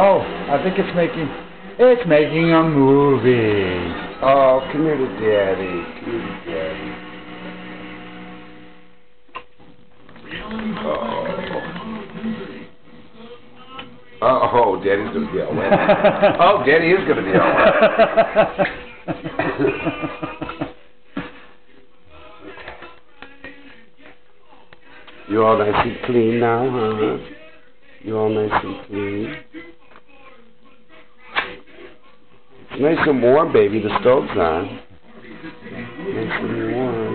Oh, I think it's making it's making a movie. Oh, come here to daddy. Come here to daddy. Oh. Oh, oh, daddy's gonna be all wet. oh, daddy is gonna be all wet. You all nice and clean now, huh? You all nice and clean. Nice and warm, baby. The stove's on. Nice and warm.